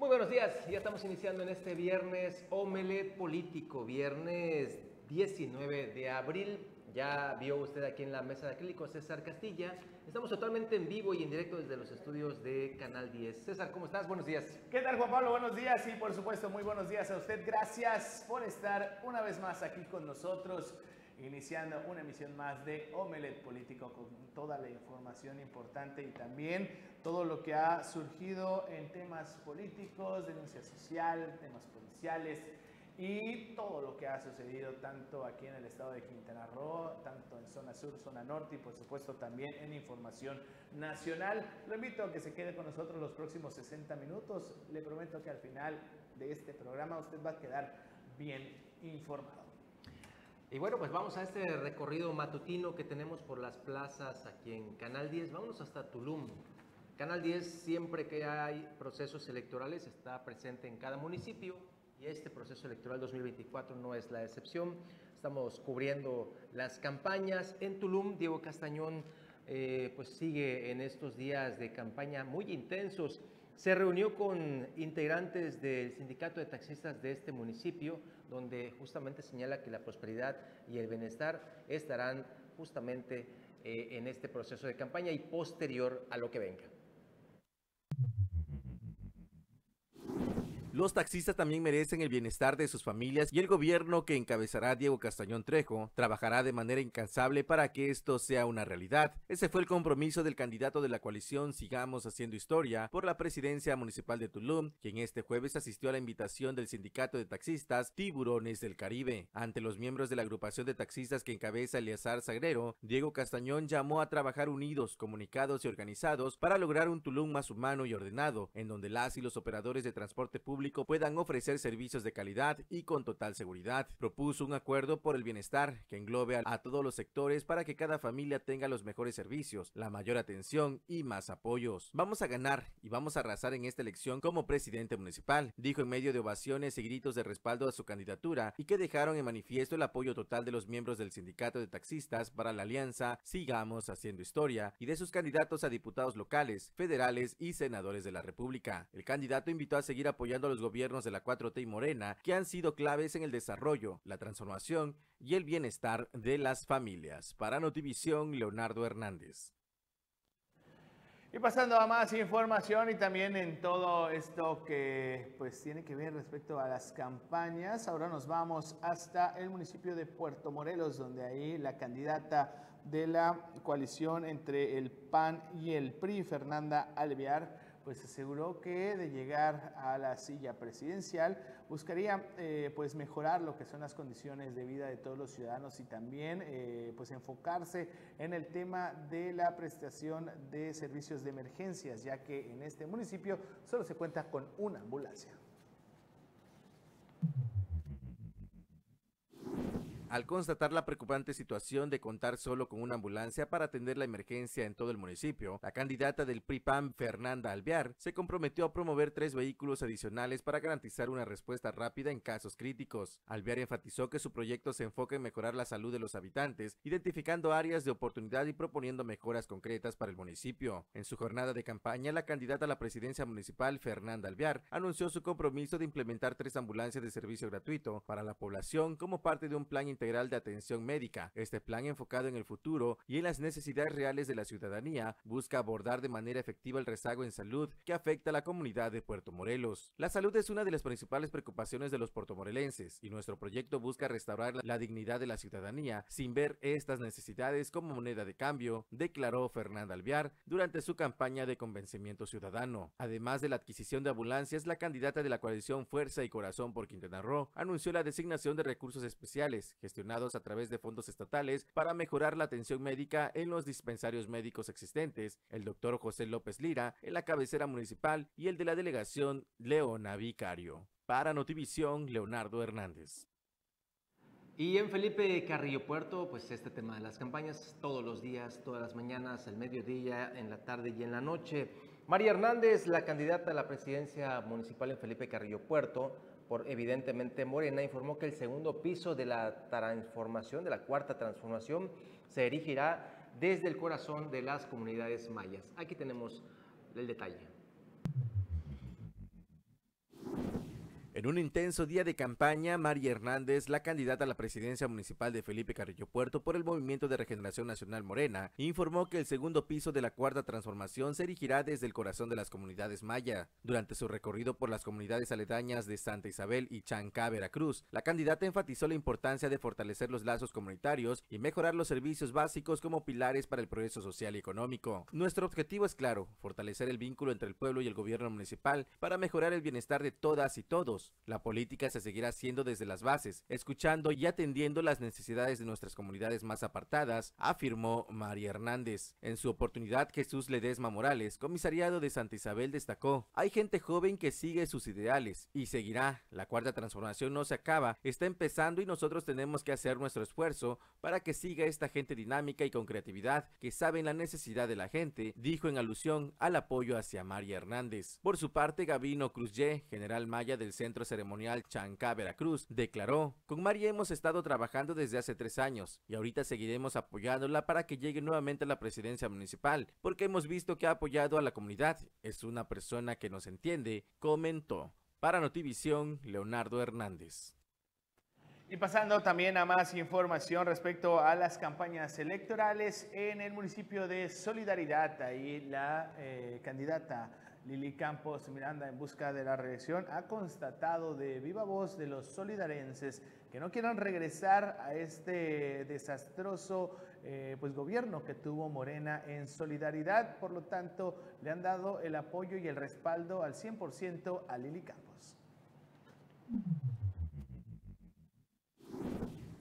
Muy buenos días, ya estamos iniciando en este viernes Omelet Político, viernes 19 de abril. Ya vio usted aquí en la mesa de acrílico César Castilla. Estamos totalmente en vivo y en directo desde los estudios de Canal 10. César, ¿cómo estás? Buenos días. ¿Qué tal Juan Pablo? Buenos días y por supuesto muy buenos días a usted. Gracias por estar una vez más aquí con nosotros iniciando una emisión más de Omelet Político con toda la información importante y también todo lo que ha surgido en temas políticos, denuncia social, temas policiales y todo lo que ha sucedido tanto aquí en el estado de Quintana Roo, tanto en zona sur, zona norte y por supuesto también en información nacional. Lo invito a que se quede con nosotros los próximos 60 minutos. Le prometo que al final de este programa usted va a quedar bien informado. Y bueno, pues vamos a este recorrido matutino que tenemos por las plazas aquí en Canal 10. Vámonos hasta Tulum. Canal 10 siempre que hay procesos electorales está presente en cada municipio y este proceso electoral 2024 no es la excepción. Estamos cubriendo las campañas en Tulum. Diego Castañón eh, pues sigue en estos días de campaña muy intensos. Se reunió con integrantes del sindicato de taxistas de este municipio, donde justamente señala que la prosperidad y el bienestar estarán justamente eh, en este proceso de campaña y posterior a lo que venga. Los taxistas también merecen el bienestar de sus familias y el gobierno que encabezará Diego Castañón Trejo trabajará de manera incansable para que esto sea una realidad. Ese fue el compromiso del candidato de la coalición Sigamos Haciendo Historia por la presidencia municipal de Tulum, quien este jueves asistió a la invitación del sindicato de taxistas Tiburones del Caribe. Ante los miembros de la agrupación de taxistas que encabeza Eleazar Sagrero, Diego Castañón llamó a trabajar unidos, comunicados y organizados para lograr un Tulum más humano y ordenado, en donde las y los operadores de transporte público puedan ofrecer servicios de calidad y con total seguridad. Propuso un acuerdo por el bienestar que englobe a, todos los sectores para que cada familia tenga los mejores servicios, la mayor atención y más apoyos. Vamos a ganar y vamos a arrasar en esta elección como presidente municipal, dijo en medio de ovaciones y gritos de respaldo a su candidatura y que dejaron en manifiesto el apoyo total de los miembros del sindicato de taxistas para la alianza Sigamos Haciendo Historia y de sus candidatos a diputados locales, federales y senadores de la República. El candidato invitó a seguir apoyando los gobiernos de la 4T y Morena, que han sido claves en el desarrollo, la transformación y el bienestar de las familias. Para Notivisión, Leonardo Hernández. Y pasando a más información y también en todo esto que pues tiene que ver respecto a las campañas, ahora nos vamos hasta el municipio de Puerto Morelos, donde ahí la candidata de la coalición entre el PAN y el PRI, Fernanda Alvear, pues aseguró que de llegar a la silla presidencial buscaría eh, pues mejorar lo que son las condiciones de vida de todos los ciudadanos y también eh, pues enfocarse en el tema de la prestación de servicios de emergencias, ya que en este municipio solo se cuenta con una ambulancia. Al constatar la preocupante situación de contar solo con una ambulancia para atender la emergencia en todo el municipio, la candidata del PRIPAM, Fernanda Alvear, se comprometió a promover tres vehículos adicionales para garantizar una respuesta rápida en casos críticos. Alvear enfatizó que su proyecto se enfoca en mejorar la salud de los habitantes, identificando áreas de oportunidad y proponiendo mejoras concretas para el municipio. En su jornada de campaña, la candidata a la presidencia municipal, Fernanda Alvear, anunció su compromiso de implementar tres ambulancias de servicio gratuito para la población como parte de un plan integral de atención médica. Este plan enfocado en el futuro y en las necesidades reales de la ciudadanía busca abordar de manera efectiva el rezago en salud que afecta a la comunidad de Puerto Morelos. La salud es una de las principales preocupaciones de los puertomorelenses y nuestro proyecto busca restaurar la dignidad de la ciudadanía sin ver estas necesidades como moneda de cambio, declaró Fernanda Alvear durante su campaña de convencimiento ciudadano. Además de la adquisición de ambulancias, la candidata de la coalición Fuerza y Corazón por Quintana Roo anunció la designación de recursos especiales gestionados a través de fondos estatales para mejorar la atención médica en los dispensarios médicos existentes, el doctor José López Lira en la cabecera municipal y el de la delegación Leona Vicario. Para Notivisión, Leonardo Hernández. Y en Felipe Carrillo Puerto, pues este tema de las campañas todos los días, todas las mañanas, al mediodía, en la tarde y en la noche. María Hernández, la candidata a la presidencia municipal en Felipe Carrillo Puerto, por evidentemente Morena, informó que el segundo piso de la transformación, de la cuarta transformación, se erigirá desde el corazón de las comunidades mayas. Aquí tenemos el detalle. En un intenso día de campaña, María Hernández, la candidata a la presidencia municipal de Felipe Carrillo Puerto por el Movimiento de Regeneración Nacional Morena, informó que el segundo piso de la cuarta transformación se erigirá desde el corazón de las comunidades maya. Durante su recorrido por las comunidades aledañas de Santa Isabel y Chancá, Veracruz, la candidata enfatizó la importancia de fortalecer los lazos comunitarios y mejorar los servicios básicos como pilares para el progreso social y económico. Nuestro objetivo es claro, fortalecer el vínculo entre el pueblo y el gobierno municipal para mejorar el bienestar de todas y todos la política se seguirá haciendo desde las bases, escuchando y atendiendo las necesidades de nuestras comunidades más apartadas, afirmó María Hernández. En su oportunidad, Jesús Ledesma Morales, comisariado de Santa Isabel, destacó, hay gente joven que sigue sus ideales y seguirá. La cuarta transformación no se acaba, está empezando y nosotros tenemos que hacer nuestro esfuerzo para que siga esta gente dinámica y con creatividad que saben la necesidad de la gente, dijo en alusión al apoyo hacia María Hernández. Por su parte, Gabino Cruz general Maya del Centro Centro Ceremonial Chancá, Veracruz, declaró, con María hemos estado trabajando desde hace tres años y ahorita seguiremos apoyándola para que llegue nuevamente a la presidencia municipal, porque hemos visto que ha apoyado a la comunidad. Es una persona que nos entiende, comentó. Para Notivisión, Leonardo Hernández. Y pasando también a más información respecto a las campañas electorales en el municipio de Solidaridad, ahí la eh, candidata Lili Campos Miranda, en busca de la reelección, ha constatado de viva voz de los solidarenses que no quieran regresar a este desastroso eh, pues, gobierno que tuvo Morena en solidaridad. Por lo tanto, le han dado el apoyo y el respaldo al 100% a Lili Campos.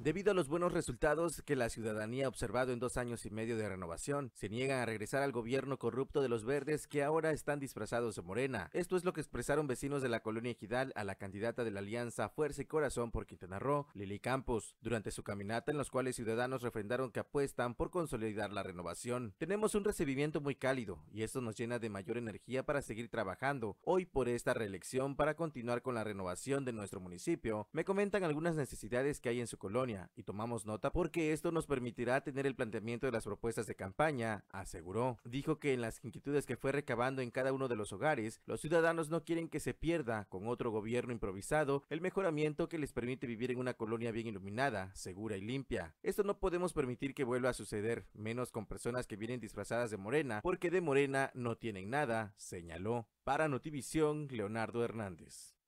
Debido a los buenos resultados que la ciudadanía ha observado en dos años y medio de renovación, se niegan a regresar al gobierno corrupto de los verdes que ahora están disfrazados de morena. Esto es lo que expresaron vecinos de la colonia Ejidal a la candidata de la alianza Fuerza y Corazón por Quintana Roo, Lili Campos, durante su caminata en los cuales ciudadanos refrendaron que apuestan por consolidar la renovación. Tenemos un recibimiento muy cálido y esto nos llena de mayor energía para seguir trabajando hoy por esta reelección para continuar con la renovación de nuestro municipio. Me comentan algunas necesidades que hay en su colonia y tomamos nota porque esto nos permitirá tener el planteamiento de las propuestas de campaña, aseguró. Dijo que en las inquietudes que fue recabando en cada uno de los hogares, los ciudadanos no quieren que se pierda, con otro gobierno improvisado, el mejoramiento que les permite vivir en una colonia bien iluminada, segura y limpia. Esto no podemos permitir que vuelva a suceder, menos con personas que vienen disfrazadas de morena, porque de morena no tienen nada, señaló. Para Notivisión, Leonardo Hernández.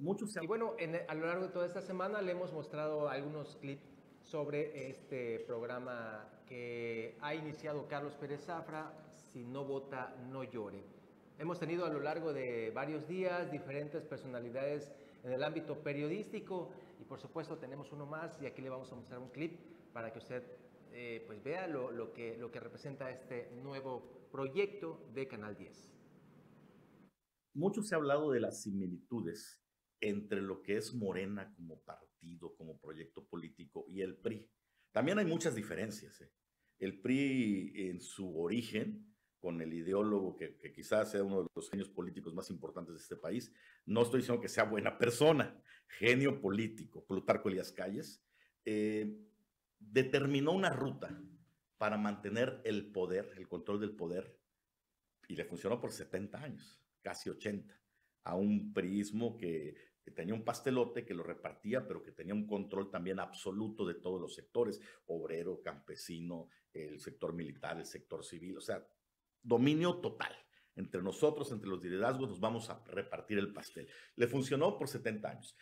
Y bueno, a lo largo de toda esta semana le hemos mostrado algunos clips sobre este programa que ha iniciado Carlos Pérez Zafra, Si no vota, no llore. Hemos tenido a lo largo de varios días diferentes personalidades en el ámbito periodístico y por supuesto tenemos uno más y aquí le vamos a mostrar un clip para que usted eh, pues vea lo, lo, que, lo que representa este nuevo proyecto de Canal 10. Mucho se ha hablado de las similitudes entre lo que es Morena como partido, como proyecto político y el PRI. También hay muchas diferencias. ¿eh? El PRI en su origen, con el ideólogo que, quizás sea uno de los genios políticos más importantes de este país, no estoy diciendo que sea buena persona, genio político, Plutarco Elías Calles, eh, determinó una ruta para mantener el poder, el control del poder, y le funcionó por 70 años, casi 80 a un priismo que, tenía un pastelote que lo repartía, pero que tenía un control también absoluto de todos los sectores, obrero, campesino, el sector militar, el sector civil, o sea, dominio total. Entre nosotros, entre los liderazgos, nos vamos a repartir el pastel. Le funcionó por 70 años.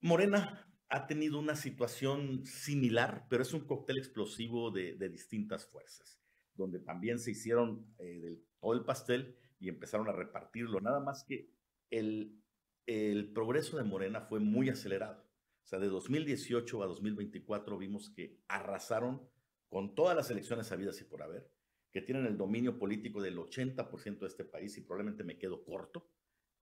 Morena ha tenido una situación similar, pero es un cóctel explosivo de, distintas fuerzas, donde también se hicieron eh, todo el pastel y empezaron a repartirlo. Nada más que el, el progreso de Morena fue muy acelerado. O sea, de 2018 a 2024 vimos que arrasaron con todas las elecciones habidas y por haber, que tienen el dominio político del 80% de este país y probablemente me quedo corto.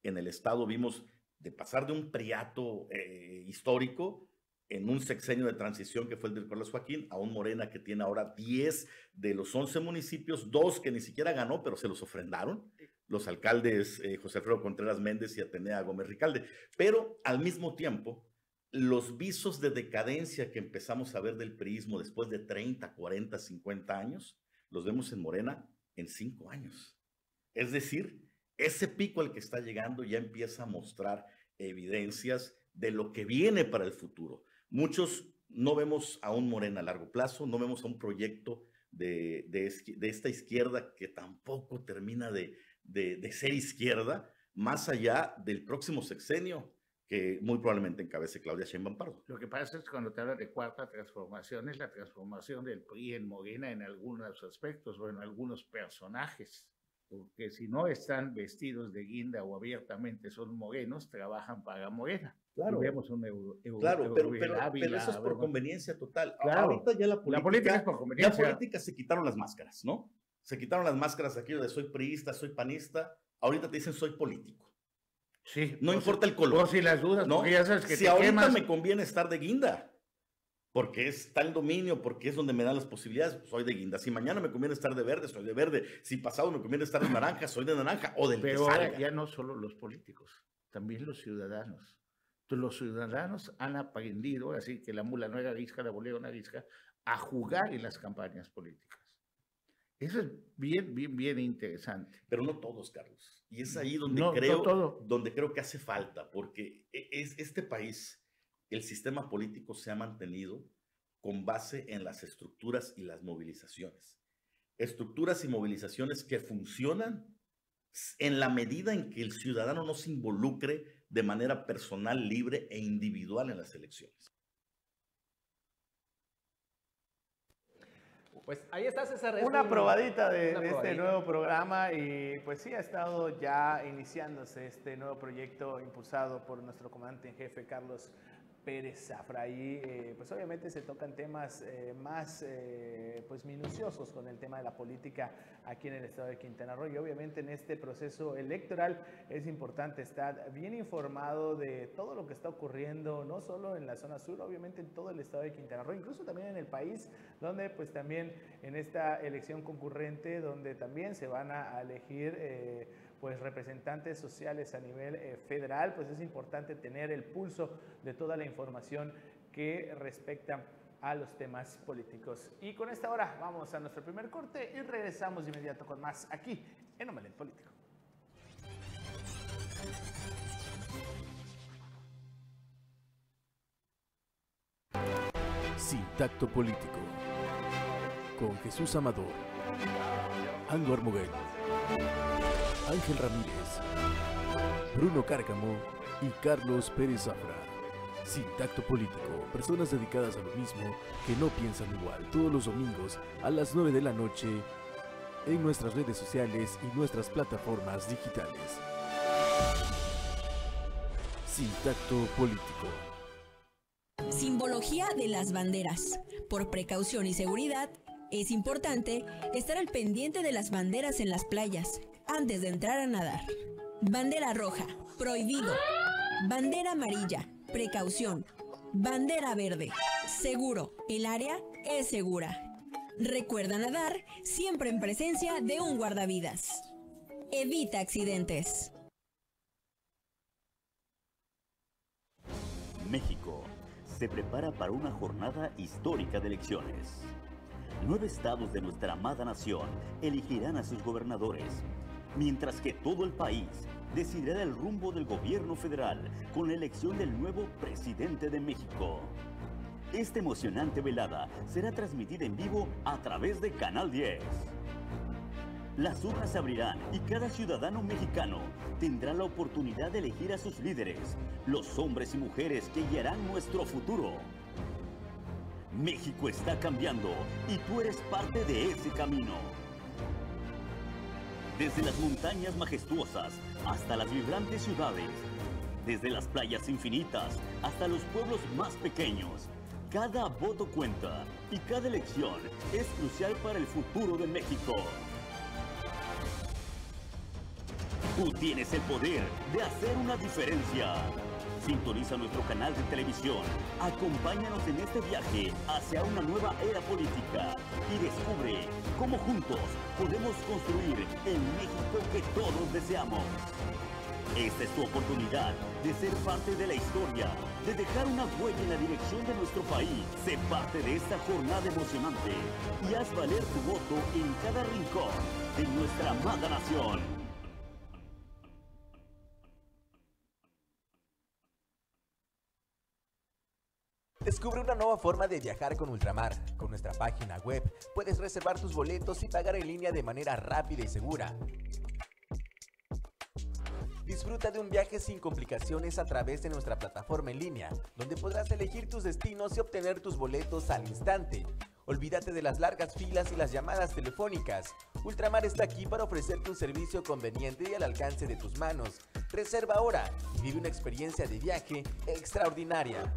En el Estado vimos de pasar de un priato eh, histórico en un sexenio de transición que fue el del Carlos Joaquín a un Morena que tiene ahora 10 de los 11 municipios, dos que ni siquiera ganó, pero se los ofrendaron los alcaldes eh, José Alfredo Contreras Méndez y Atenea Gómez Ricalde. Pero al mismo tiempo, los visos de decadencia que empezamos a ver del priismo después de 30, 40, 50 años, los vemos en Morena en 5 años. Es decir, ese pico al que está llegando ya empieza a mostrar evidencias de lo que viene para el futuro. Muchos no vemos a un Morena a largo plazo, no vemos a un proyecto de, esta izquierda que tampoco termina de, de, ser izquierda, más allá del próximo sexenio que muy probablemente encabece Claudia Sheinbaum Pardo. Lo que pasa es que cuando te hablan de cuarta transformación es la transformación del PRI en Morena en algunos aspectos o en algunos personajes porque si no están vestidos de guinda o abiertamente son morenos, trabajan para Morena. Claro, vemos un euro, claro pero, eso es por conveniencia total. Claro, Ahorita ya la política, la política es por conveniencia. La política se quitaron las máscaras, ¿no? Se quitaron las máscaras aquí de soy priista, soy panista. Ahorita te dicen soy político. Sí. No importa el color. Por si las dudas, ¿no? ya sabes que si ahorita me conviene estar de guinda, porque es tal dominio, porque es donde me dan las posibilidades, soy de guinda. Si mañana me conviene estar de verde, soy de verde. Si pasado me conviene estar de naranja, soy de naranja o del Pero que ya no solo los políticos, también los ciudadanos. los ciudadanos han aprendido, así que la mula no era guisca, la bolera una guisca, a jugar en las campañas políticas. Eso es bien, bien, bien interesante. Pero no todos, Carlos. Y es ahí donde, creo, donde creo que hace falta, porque e, es, este país el sistema político se ha mantenido con base en las estructuras y las movilizaciones. Estructuras y movilizaciones que funcionan en la medida en que el ciudadano no se involucre de manera personal, libre e individual en las elecciones. Pues ahí está César. Una probadita de, este nuevo programa y pues sí ha estado ya iniciándose este nuevo proyecto impulsado por nuestro comandante en jefe Carlos Pérez Zafra. Eh, pues obviamente se tocan temas eh, más eh, pues minuciosos con el tema de la política aquí en el estado de Quintana Roo. Y obviamente en este proceso electoral es importante estar bien informado de todo lo que está ocurriendo, no solo en la zona sur, obviamente en todo el estado de Quintana Roo, incluso también en el país, donde pues también en esta elección concurrente, donde también se van a elegir pues representantes sociales a nivel eh, federal, pues es importante tener el pulso de toda la información que respecta a los temas políticos. Y con esta hora vamos a nuestro primer corte y regresamos de inmediato con más aquí en Omelet Político. Sin tacto político. Con Jesús Amador. Ango Muguel. Ángel Ramírez, Bruno Cárcamo y Carlos Pérez Zafra. Sin tacto político, personas dedicadas a lo mismo que no piensan igual, todos los domingos a las 9 de la noche en nuestras redes sociales y nuestras plataformas digitales. Sin tacto político. Simbología de las banderas. Por precaución y seguridad, es importante estar al pendiente de las banderas en las playas, antes de entrar a nadar. Bandera roja, prohibido. Bandera amarilla, precaución. Bandera verde, seguro. El área es segura. Recuerda nadar siempre en presencia de un guardavidas. Evita accidentes. México se prepara para una jornada histórica de elecciones. Nueve estados de nuestra amada nación elegirán a sus gobernadores mientras que todo el país decidirá el rumbo del gobierno federal con la elección del nuevo presidente de México. Esta emocionante velada será transmitida en vivo a través de Canal 10. Las urnas se abrirán y cada ciudadano mexicano tendrá la oportunidad de elegir a sus líderes, los hombres y mujeres que guiarán nuestro futuro. México está cambiando y tú eres parte de ese camino. Desde las montañas majestuosas hasta las vibrantes ciudades, desde las playas infinitas hasta los pueblos más pequeños, cada voto cuenta y cada elección es crucial para el futuro de México. Tú tienes el poder de hacer una diferencia. Sintoniza nuestro canal de televisión. Acompáñanos en este viaje hacia una nueva era política y descubre cómo juntos podemos construir el México que todos deseamos. Esta es tu oportunidad de ser parte de la historia, de dejar una huella en la dirección de nuestro país. Sé parte de esta jornada emocionante y haz valer tu voto en cada rincón de nuestra amada nación. Descubre una nueva forma de viajar con Ultramar. Con nuestra página web puedes reservar tus boletos y pagar en línea de manera rápida y segura. Disfruta de un viaje sin complicaciones a través de nuestra plataforma en línea, donde podrás elegir tus destinos y obtener tus boletos al instante. Olvídate de las largas filas y las llamadas telefónicas. Ultramar está aquí para ofrecerte un servicio conveniente y al alcance de tus manos. Reserva ahora y vive una experiencia de viaje extraordinaria.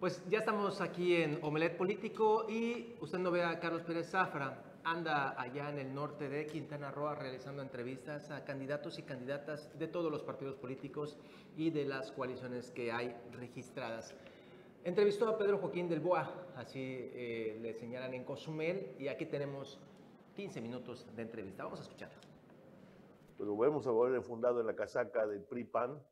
Pues ya estamos aquí en Omelet Político y usted no ve a Carlos Pérez Zafra, anda allá en el norte de Quintana Roo realizando entrevistas a candidatos y candidatas de todos los partidos políticos y de las coaliciones que hay registradas. Entrevistó a Pedro Joaquín del Boa, así eh, le señalan en Cozumel, y aquí tenemos 15 minutos de entrevista. Vamos a escucharlo. Pues lo vemos a fundado en la casaca del PRI-PAN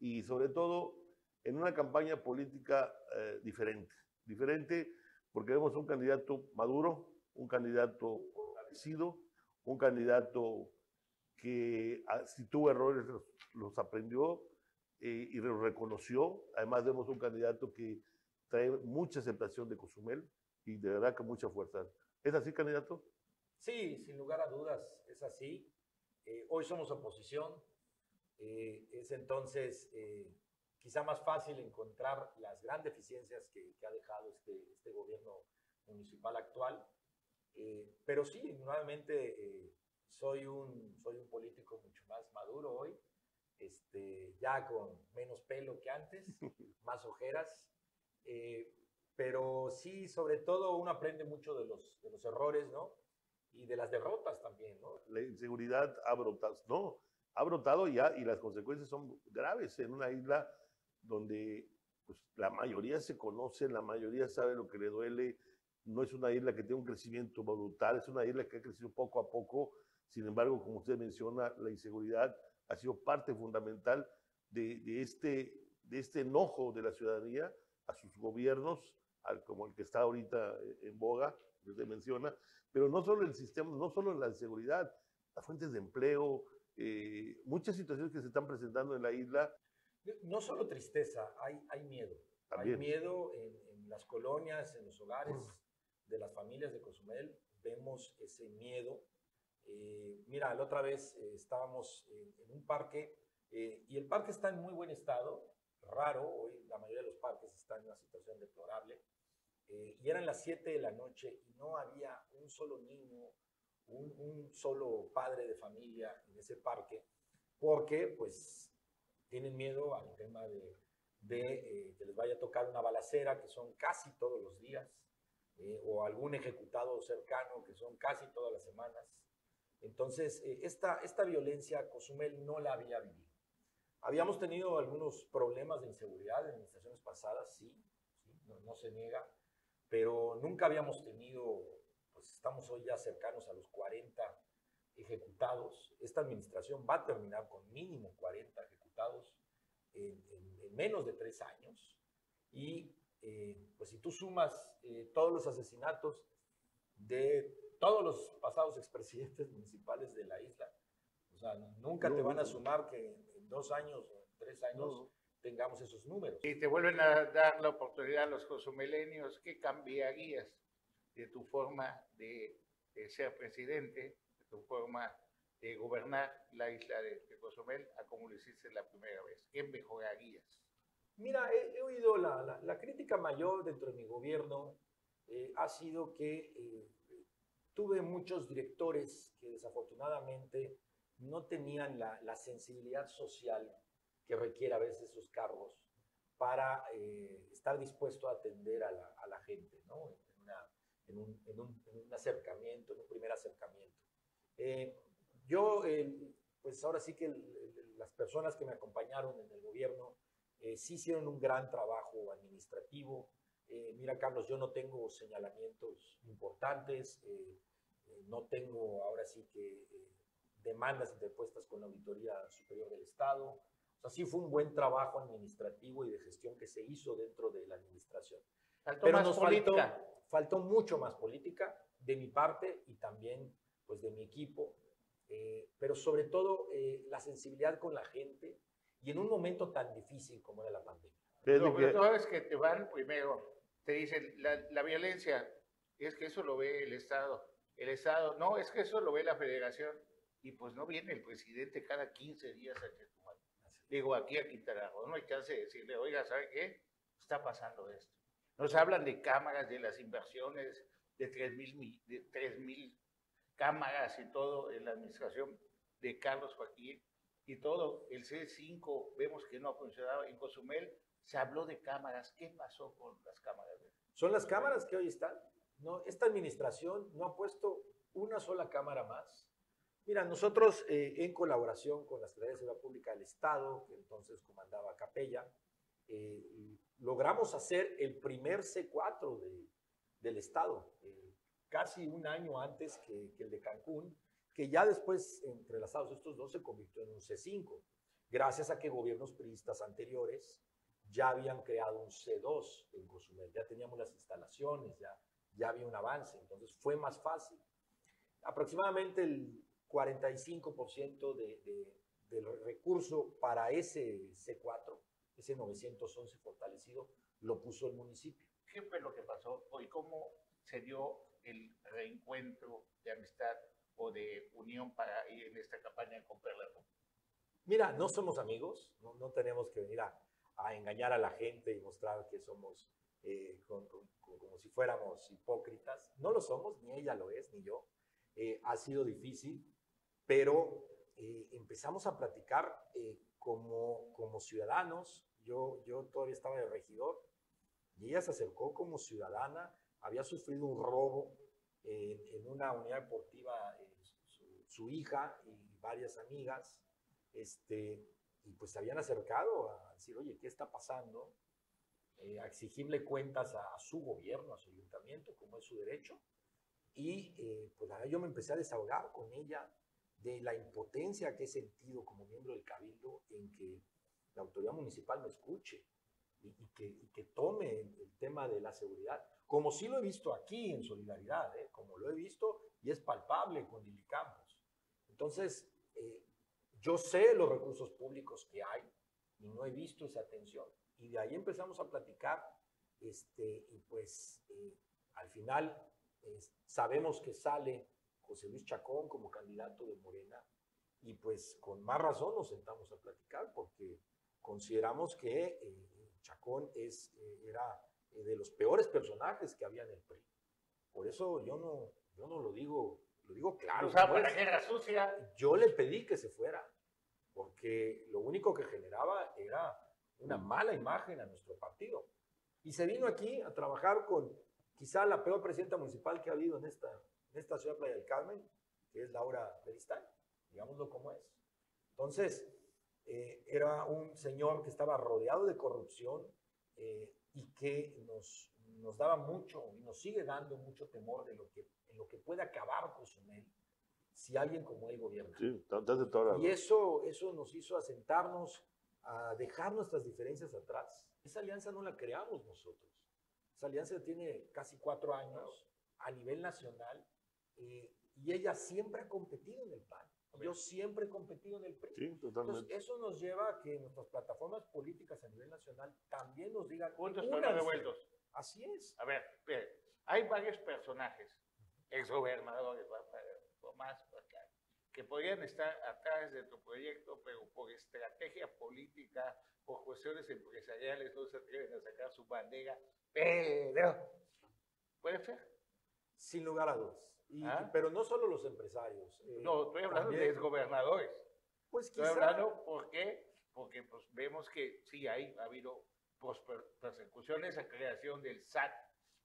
y sobre todo en una campaña política eh, diferente. Diferente porque vemos un candidato maduro, un candidato fortalecido, un candidato que ah, si tuvo errores los, aprendió eh, y los reconoció. Además vemos un candidato que trae mucha aceptación de Cozumel y de verdad que mucha fuerza. ¿Es así, candidato? Sí, sin lugar a dudas, es así. Eh, hoy somos oposición. es entonces quizá más fácil encontrar las grandes deficiencias que, ha dejado este, este, gobierno municipal actual. Eh, pero sí, nuevamente eh, soy, un, soy un político mucho más maduro hoy, este, ya con menos pelo que antes, más ojeras, eh, pero sí, sobre todo uno aprende mucho de los, de los errores, ¿no? Y de las derrotas también, ¿no? La inseguridad ha brotado, no, ha brotado ya y las consecuencias son graves en una isla donde pues, la mayoría se conoce, la mayoría sabe lo que le duele. No es una isla que tiene un crecimiento brutal, es una isla que ha crecido poco a poco. Sin embargo, como usted menciona, la inseguridad ha sido parte fundamental de, de este, de este enojo de la ciudadanía a sus gobiernos, al, como el que está ahorita en boga, que usted menciona, pero no solo el sistema, no solo la inseguridad, las fuentes de empleo, eh, muchas situaciones que se están presentando en la isla no solo tristeza, hay, hay miedo. Hay miedo en, las colonias, en los hogares de las familias de Cozumel. Vemos ese miedo. Eh, mira, la otra vez eh, estábamos en, un parque eh, y el parque está en muy buen estado. Raro, hoy la mayoría de los parques están en una situación deplorable. y eran las 7 de la noche y no había un solo niño, un, un solo padre de familia en ese parque, porque pues tienen miedo al tema de, de eh, que les vaya a tocar una balacera, que son casi todos los días, eh, o algún ejecutado cercano, que son casi todas las semanas. Entonces, eh, esta, esta violencia Cozumel no la había vivido. Habíamos tenido algunos problemas de inseguridad en administraciones pasadas, sí, no, no, se niega, pero nunca habíamos tenido, pues estamos hoy ya cercanos a los 40 ejecutados. Esta administración va a terminar con mínimo 40 ejecutados en, menos de tres años. Y eh, pues si tú sumas eh, todos los asesinatos de todos los pasados expresidentes municipales de la isla, o sea, nunca te van a sumar que en dos años o en tres años tengamos esos números. Y te vuelven a dar la oportunidad a los cosumilenios, ¿qué cambiarías de tu forma de ser presidente tu forma de gobernar la isla de, Cozumel a como lo hiciste la primera vez? ¿Qué mejorarías? Mira, he, oído la, la, crítica mayor dentro de mi gobierno eh, ha sido que eh, tuve muchos directores que desafortunadamente no tenían la, la sensibilidad social que requiere a veces sus cargos para eh, estar dispuesto a atender a la, a la gente, ¿no? En, una, en, un, en, un, en, un, acercamiento, en un primer acercamiento. Eh, yo, pues ahora sí que las personas que me acompañaron en el gobierno eh, sí hicieron un gran trabajo administrativo. Eh, mira, Carlos, yo no tengo señalamientos importantes, no tengo ahora sí que demandas interpuestas con la Auditoría Superior del Estado. O sea, sí fue un buen trabajo administrativo y de gestión que se hizo dentro de la administración. Pero nos política. faltó mucho más política de mi parte y también pues de mi equipo, eh, pero sobre todo eh, la sensibilidad con la gente y en un momento tan difícil como era la pandemia. Lo que todo es que te van primero, te dicen, la, la violencia, es que eso lo ve el Estado. El Estado, no, es que eso lo ve la Federación. Y pues no viene el presidente cada 15 días a Chetumal. Digo, aquí a Quintana Roo, no hay chance de decirle, oiga, ¿sabe qué? Está pasando esto. Nos hablan de cámaras, de las inversiones, de 3 mil, de mil cámaras y todo en la administración de Carlos Joaquín y todo. El C5 vemos que no ha funcionado. En Cozumel se habló de cámaras. ¿Qué pasó con las cámaras? Son las cámaras que hoy están. No, esta administración no ha puesto una sola cámara más. Mira, nosotros eh, en colaboración con la Secretaría de Seguridad Pública del Estado, que entonces comandaba Capella, eh, logramos hacer el primer C4 de, del Estado, eh, casi un año antes que, que, el de Cancún, que ya después, entrelazados estos dos, se convirtió en un C5, gracias a que gobiernos priistas anteriores ya habían creado un C2 en Cozumel, ya teníamos las instalaciones, ya, ya había un avance, entonces fue más fácil. Aproximadamente el 45% de, de, del recurso para ese C4 ese 911 fortalecido, lo puso el municipio. ¿Qué fue lo que pasó y cómo se dio el reencuentro de amistad o de unión para ir en esta campaña con Perla Mira, no somos amigos, no, tenemos que venir a, engañar a la gente y mostrar que somos eh, como si fuéramos hipócritas. No lo somos, ni ella lo es, ni yo. Eh, ha sido difícil, pero eh, empezamos a platicar como, como ciudadanos, yo, yo todavía estaba de regidor, y ella se acercó como ciudadana, había sufrido un robo en, una unidad deportiva, eh, su, hija y varias amigas, este, y pues se habían acercado a decir, oye, ¿qué está pasando? Eh, a exigirle cuentas a, su gobierno, a su ayuntamiento, como es su derecho. Y eh, pues yo me empecé a desahogar con ella de la impotencia que he sentido como miembro del Cabildo en que la autoridad municipal me escuche y, que, y tome el, tema de la seguridad, como sí lo he visto aquí en Solidaridad, ¿eh? como lo he visto y es palpable con Lili Campos. Entonces, eh, yo sé los recursos públicos que hay y no he visto esa atención. Y de ahí empezamos a platicar este, y pues eh, al final sabemos que sale José Luis Chacón como candidato de Morena y pues con más razón nos sentamos a platicar porque consideramos que eh, Chacón es, eh, era de los peores personajes que había en el PRI. Por eso yo no, yo no lo digo, lo digo claro. O sea, para guerra sucia. Yo le pedí que se fuera, porque lo único que generaba era una mala imagen a nuestro partido. Y se vino aquí a trabajar con quizá la peor presidenta municipal que ha habido en esta, en esta ciudad de Playa del Carmen, que es Laura Peristán, digámoslo como es. Entonces, eh, era un señor que estaba rodeado de corrupción eh, y que nos, nos daba mucho y nos sigue dando mucho temor de lo que, en lo que puede acabar Cozumel si alguien como él gobierna. Sí, desde toda y eso, eso nos hizo asentarnos a dejar nuestras diferencias atrás. Esa alianza no la creamos nosotros. Esa alianza tiene casi cuatro años a nivel nacional eh, y ella siempre ha competido en el PAN. Yo siempre he competido en el PRI. Sí, totalmente. Entonces, eso nos lleva a que nuestras plataformas políticas a nivel nacional también nos digan. Puntos pero revueltos. Así es. A ver, hay varios personajes, exgobernadores, o más acá, que podrían estar atrás de tu proyecto, pero por estrategia política, por cuestiones empresariales, no se atreven a sacar su bandera. Pero, ¿puede ser? Sin lugar a dudas. Y, ¿Ah? Pero no solo los empresarios. Eh, no, estoy hablando también, de exgobernadores. Pues quizá, Estoy hablando, ¿por qué? Porque pues, vemos que sí hay, ha habido pues, persecuciones a creación del SAT,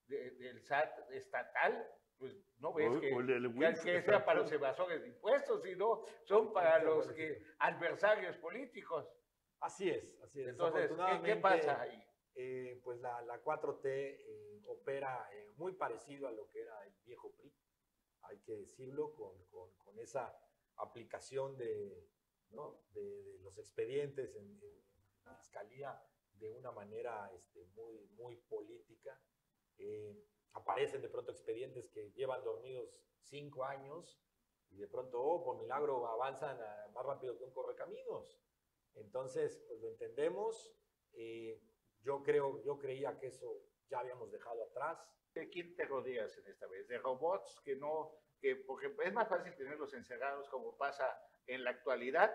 de, del SAT estatal, pues no ves que, que, que sea para los evasores de impuestos, sino son para los que, adversarios políticos. Así es, así es. Entonces, ¿qué, ¿qué, pasa ahí? Eh, pues la, la 4T eh, opera eh, muy parecido a lo que era el viejo PRI hay que decirlo, con, con, con esa aplicación de, ¿no? de, de, los expedientes en, en, la fiscalía de una manera este, muy, muy política. Eh, aparecen de pronto expedientes que llevan dormidos cinco años y de pronto, oh, por milagro, avanzan más rápido que un correcaminos. Entonces, pues lo entendemos. Eh, yo creo, yo creía que eso ya habíamos dejado atrás. ¿De quién te rodeas en esta vez? ¿De robots que no, que porque es más fácil tenerlos encerrados como pasa en la actualidad?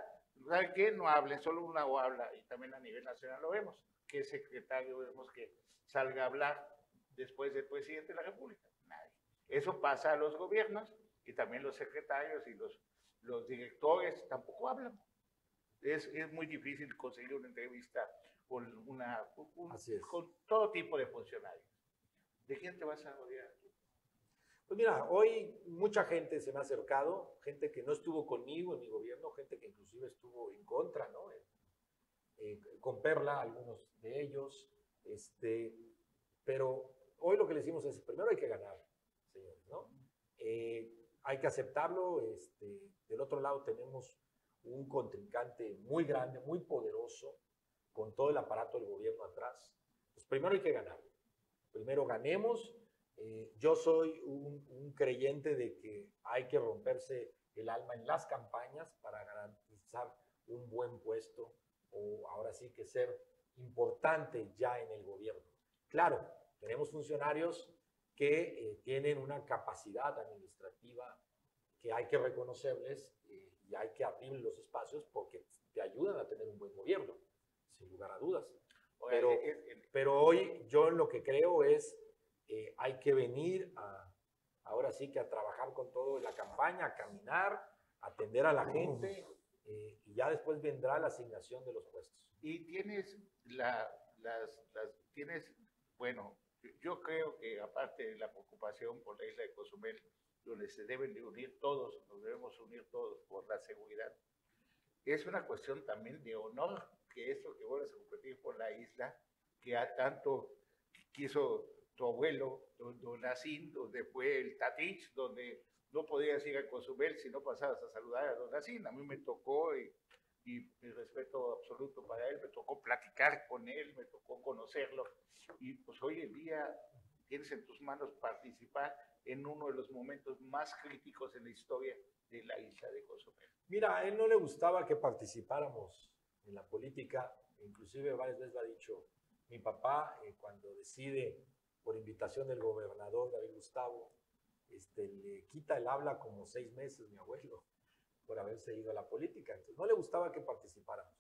¿Saben qué? No hablen, solo una o habla, y también a nivel nacional lo vemos. ¿Qué secretario vemos que salga a hablar después del presidente de la República? Nadie. Eso pasa a los gobiernos y también los secretarios y los, los directores tampoco hablan. Es, es muy difícil conseguir una entrevista con, una, con todo tipo de funcionarios. ¿De quién te vas a rodear? Pues mira, hoy mucha gente se me ha acercado, gente que no estuvo conmigo en mi gobierno, gente que inclusive estuvo en contra, ¿no? Eh, con Perla, algunos de ellos, este, pero hoy lo que le decimos es, primero hay que ganar, señores, ¿no? Eh, hay que aceptarlo, este, del otro lado tenemos un contrincante muy grande, muy poderoso, con todo el aparato del gobierno atrás. Pues primero hay que ganar. Primero ganemos. Eh, yo soy un, creyente de que hay que romperse el alma en las campañas para garantizar un buen puesto o ahora sí que ser importante ya en el gobierno. Claro, tenemos funcionarios que eh, tienen una capacidad administrativa que hay que reconocerles eh, y hay que abrir los espacios porque te ayudan a tener un buen gobierno sin lugar a dudas. Pero, pero hoy yo lo que creo es, eh, hay que venir a, ahora sí que a trabajar con todo en la campaña, a caminar, atender a la gente, eh, y ya después vendrá la asignación de los puestos. Y tienes la, las, las, tienes, bueno, yo creo que aparte de la preocupación por la isla de Cozumel, donde se deben de unir todos, nos debemos unir todos por la seguridad, es una cuestión también de honor que eso que vuelves a competir por la isla, que a tanto quiso tu abuelo, don, don Nacín, donde fue el Tatich, donde no podías ir a Cozumel si no pasabas a saludar a don Nacín. A mí me tocó, y, y mi respeto absoluto para él, me tocó platicar con él, me tocó conocerlo. Y pues hoy en día tienes en tus manos participar en uno de los momentos más críticos en la historia de la isla de Cozumel. Mira, a él no le gustaba que participáramos en la política, inclusive varias veces lo ha dicho mi papá, eh, cuando decide, por invitación del gobernador David Gustavo, este, le quita el habla como seis meses mi abuelo por haberse ido a la política. Entonces, no le gustaba que participáramos.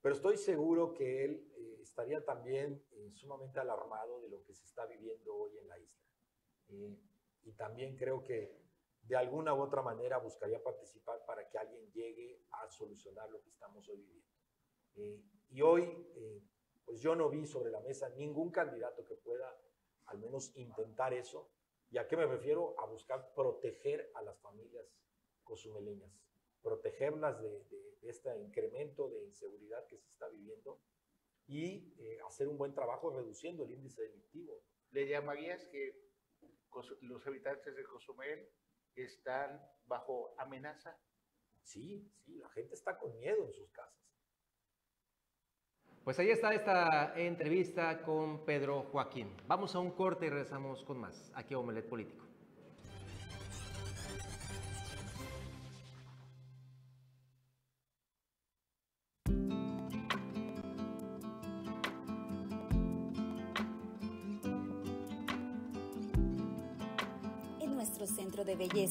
Pero estoy seguro que él eh, estaría también eh, sumamente alarmado de lo que se está viviendo hoy en la isla. y también creo que de alguna u otra manera buscaría participar para que alguien llegue a solucionar lo que estamos hoy viviendo. Eh, y hoy, eh, pues yo no vi sobre la mesa ningún candidato que pueda al menos intentar eso. ¿Y a qué me refiero? A buscar proteger a las familias cozumeleñas, protegerlas de, este incremento de inseguridad que se está viviendo y eh, hacer un buen trabajo reduciendo el índice delictivo. ¿Le llamarías que los habitantes de Cozumel están bajo amenaza? Sí, sí, la gente está con miedo en sus casas. Pues ahí está esta entrevista con Pedro Joaquín. Vamos a un corte y regresamos con más aquí a Omelet Político.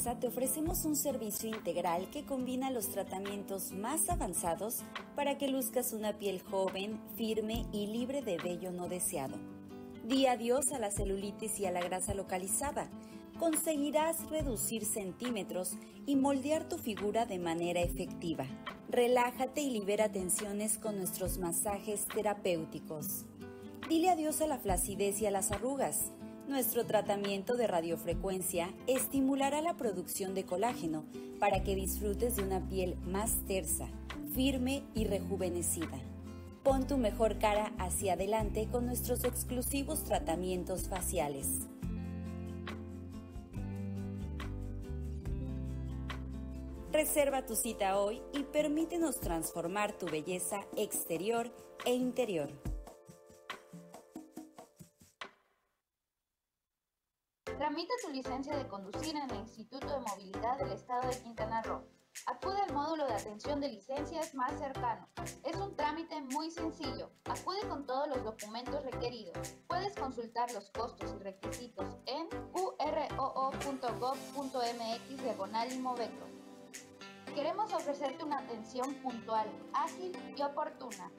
Te ofrecemos un servicio integral que combina los tratamientos más avanzados para que luzcas una piel joven, firme y libre de vello no deseado. Di adiós a la celulitis y a la grasa localizada. Conseguirás reducir centímetros y moldear tu figura de manera efectiva. Relájate y libera tensiones con nuestros masajes terapéuticos. Dile adiós a la flacidez y a las arrugas. Nuestro tratamiento de radiofrecuencia estimulará la producción de colágeno para que disfrutes de una piel más tersa, firme y rejuvenecida. Pon tu mejor cara hacia adelante con nuestros exclusivos tratamientos faciales. Reserva tu cita hoy y permítenos transformar tu belleza exterior e interior. Tramita tu licencia de conducir en el Instituto de Movilidad del Estado de Quintana Roo. Acude al módulo de atención de licencias más cercano. Es un trámite muy sencillo. Acude con todos los documentos requeridos. Puedes consultar los costos y requisitos en uroo.gov.mx diagonal Queremos ofrecerte una atención puntual, ágil y oportuna.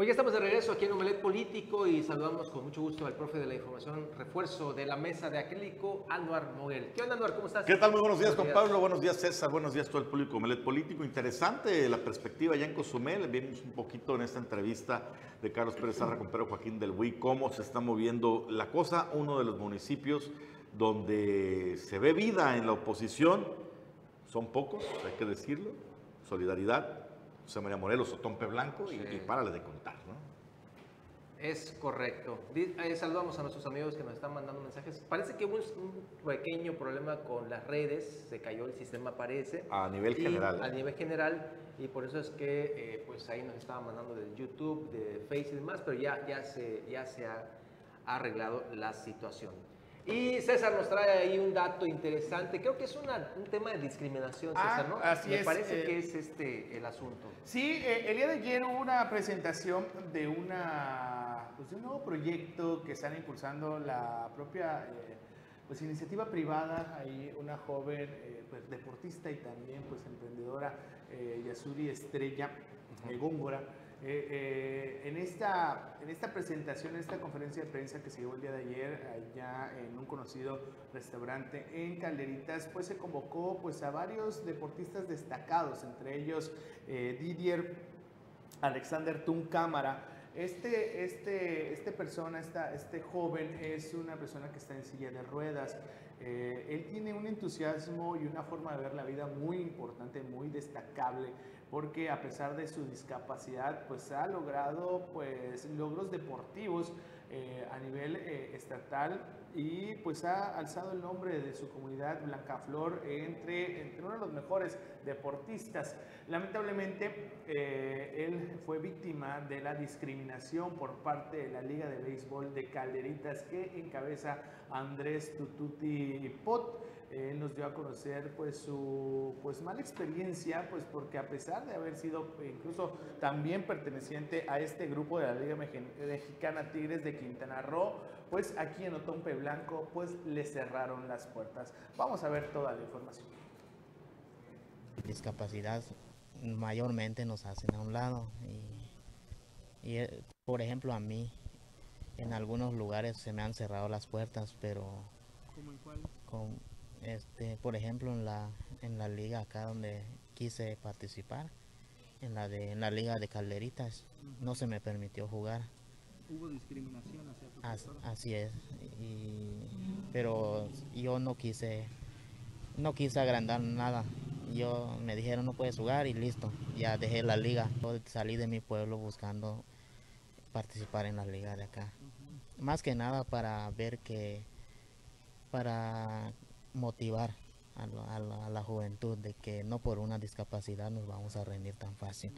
Hoy ya estamos de regreso aquí en Omelet Político y saludamos con mucho gusto al profe de la información refuerzo de la mesa de acrílico, Anuar Moguel. ¿Qué onda, Anuar? ¿Cómo estás? ¿Qué tal? Muy buenos días, con Pablo. Buenos días, César. Buenos días, todo el público Omelet Político. Interesante la perspectiva ya en Cozumel. Vimos un poquito en esta entrevista de Carlos Pérez Sarra con Pedro Joaquín del Huy cómo se está moviendo la cosa. Uno de los municipios donde se ve vida en la oposición. Son pocos, hay que decirlo. Solidaridad, José María Morelos o Tompe Blanco y, párale de contar, ¿no? Es correcto. Eh, saludamos a nuestros amigos que nos están mandando mensajes. Parece que hubo un, pequeño problema con las redes, se cayó el sistema, parece. A nivel general. A nivel general, y por eso es que eh, pues ahí nos estaban mandando de YouTube, de Facebook y demás, pero ya, ya, se, ya se ha arreglado la situación. Y César nos trae ahí un dato interesante. Creo que es un tema de discriminación, ah, César, ¿no? Así Me es. parece eh, que es este el asunto. Sí, eh, el día de ayer hubo una presentación de, una, pues, de un nuevo proyecto que están impulsando la propia eh, pues, iniciativa privada. Ahí una joven pues, deportista y también pues, emprendedora, Yasuri Estrella Góngora eh, eh, en, esta, en esta presentación, en esta conferencia de prensa que se llevó el día de ayer allá en un conocido restaurante en Calderitas, pues se convocó pues a varios deportistas destacados, entre ellos eh, Didier Alexander Tun Cámara. Este, este, este persona, esta, este joven es una persona que está en silla de ruedas. él tiene un entusiasmo y una forma de ver la vida muy importante, muy destacable porque a pesar de su discapacidad, pues ha logrado pues logros deportivos eh, a nivel eh, estatal y pues ha alzado el nombre de su comunidad Blancaflor entre, entre uno de los mejores deportistas. Lamentablemente, eh, él fue víctima de la discriminación por parte de la Liga de Béisbol de Calderitas que encabeza Andrés Tututi Pot él nos dio a conocer pues su pues mala experiencia pues porque a pesar de haber sido incluso también perteneciente a este grupo de la Liga Mexicana Tigres de Quintana Roo pues aquí en Otompe Blanco pues le cerraron las puertas vamos a ver toda la información discapacidad mayormente nos hacen a un lado y, eh, por ejemplo a mí en algunos lugares se me han cerrado las puertas pero ¿Cómo en cuál? Con, este, por ejemplo, en la, en la liga acá donde quise participar, en la, de, en la liga de calderitas, no se me permitió jugar. ¿Hubo discriminación hacia tu As- así es, y- pero yo no quise, no quise agrandar nada. Yo me dijeron no puedes jugar y listo, ya dejé la liga. Yo salí de mi pueblo buscando participar en la liga de acá. Más que nada para ver que, para motivar a, lo- a la, a la juventud de que no por una discapacidad nos vamos a rendir tan fácil.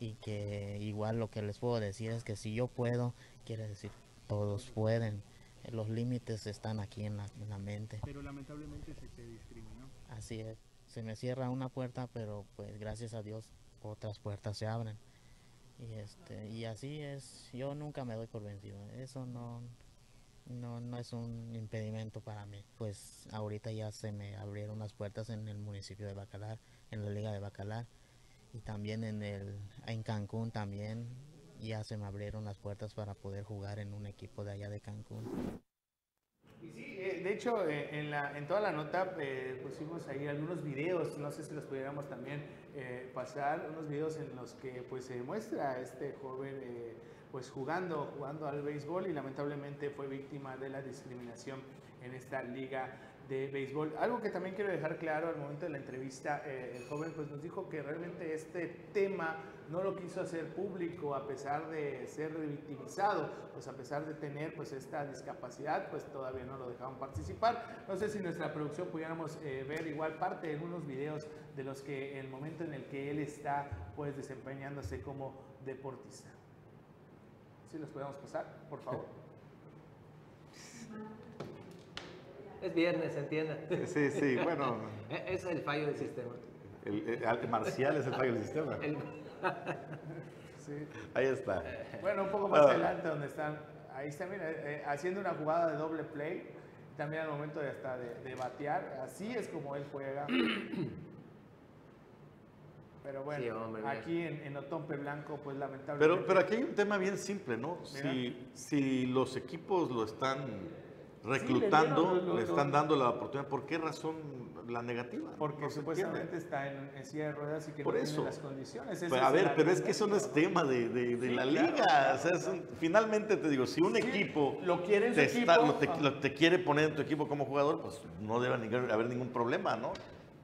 Y que igual lo que les puedo decir es que si yo puedo, quiere decir todos pueden. Los límites están aquí en la, en la mente. Pero lamentablemente se te discriminó. Así es. Se me cierra una puerta, pero pues gracias a Dios otras puertas se abren. Y este y así es. Yo nunca me doy por vencido. Eso no no no es un impedimento para mí. Pues ahorita ya se me abrieron las puertas en el municipio de Bacalar, en la liga de Bacalar y también en el en Cancún también ya se me abrieron las puertas para poder jugar en un equipo de allá de Cancún. Y sí, eh, de hecho, eh, en, la, en toda la nota eh, pusimos ahí algunos videos, no sé si los pudiéramos también eh, pasar, unos videos en los que pues se muestra a este joven eh, pues jugando, jugando al béisbol y lamentablemente fue víctima de la discriminación en esta liga de béisbol. Algo que también quiero dejar claro al momento de la entrevista, eh, el joven pues nos dijo que realmente este tema no lo quiso hacer público a pesar de ser revictimizado, pues a pesar de tener pues esta discapacidad, pues todavía no lo dejaban participar. No sé si nuestra producción pudiéramos eh, ver igual parte en unos videos de los que el momento en el que él está pues desempeñándose como deportista. Si los podemos pasar, por favor. Es viernes, entienda. Sí, sí, bueno. E- Es el fallo del sistema. El, el- el marcial es el fallo del sistema. El- Sí. Ahí está. Bueno, un poco más Ah. adelante donde están, ahí está, mira, eh, haciendo una jugada de doble play, también al momento de hasta de, de batear, así es como él juega. Pero bueno, Sí, hombre, mira. aquí en, en Otompe Blanco, pues lamentablemente. Pero, pero aquí hay un tema bien simple, ¿no? Si, si los equipos lo están le reclutando, dieron lo- lo- le están lo- dando la oportunidad, ¿por qué razón la negativa? Porque No supuestamente entiende. está en, en silla de ruedas y que Por no eso. tiene las condiciones. Pero, es a ver, pero es que eso no es tema de, de- de Sí, la liga. claro, o sea, es un- finalmente te digo, si un Sí, equipo lo quiere en su te, está- lo te, ah. lo te quiere poner en tu equipo como jugador, pues no debe haber ningún problema, ¿no?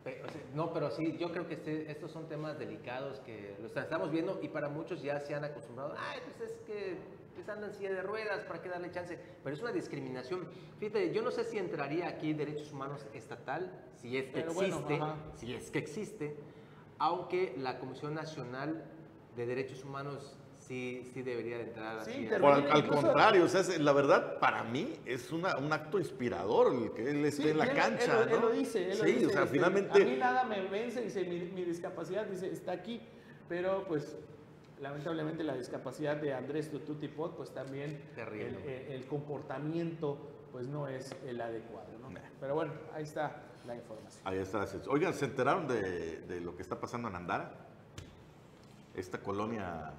Pe- o sea, No, pero sí, yo creo que este- estos son temas delicados que los estamos viendo y para muchos ya se han acostumbrado. Ay, pues es que pues andan en silla de ruedas, ¿para qué darle chance? Pero es una discriminación. Fíjate, yo no sé si entraría aquí derechos humanos estatal, si es que Pero existe, si es que existe, aunque la Comisión Nacional de Derechos Humanos sí, sí debería de entrar Sí, así. Por al, contrario, o sea, es- la verdad, para mí es una, un acto inspirador el que él esté Sí, en la él- cancha, lo- ¿no? Él lo dice, él lo sí, dice, o sea, este, finalmente... A mí nada me vence, dice, mi, mi discapacidad, dice, está aquí, pero pues lamentablemente la discapacidad de Andrés Tututipot, pues también el- el comportamiento pues no es el adecuado, ¿no? Pero bueno, ahí está la información. Ahí está. Oigan, ¿se enteraron de, de lo que está pasando en Andara? Esta colonia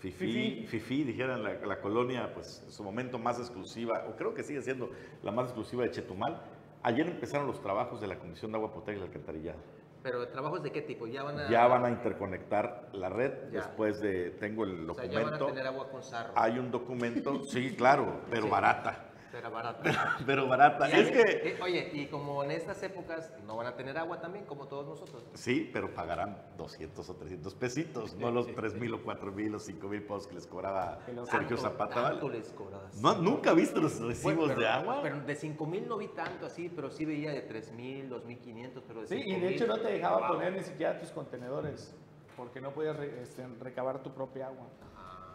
Fifi. Fifi, dijeran la, la colonia, pues en su momento más exclusiva, o creo que sigue siendo la más exclusiva de Chetumal. Ayer empezaron los trabajos de la Comisión de Agua Potable y Alcantarillado. Pero trabajos de qué tipo? Ya van a, Ya van a interconectar la red Ya. después de, tengo el o sea, ya van a documento. tener agua con sarro. Hay un documento, sí, claro, pero Sí. barata. Pero barata. Pero barata. Y Es que, eh, oye, y como en estas épocas no van a tener agua también, como todos nosotros. Sí, pero pagarán 200 o 300 pesitos, no los 3 mil o 4 mil o 5 mil pesos que les cobraba Sergio Tanto- Zapata. tanto ¿vale? les. ¿No, ¿Nunca has visto los recibos Bueno, pero- de agua? Pero de 5 mil no vi tanto así, pero sí veía de 3 mil, 2 mil 500, pero de Sí, y 5,000, de hecho no te dejaba wow. poner ni siquiera tus contenedores, porque no podías re- este, recabar tu propia agua.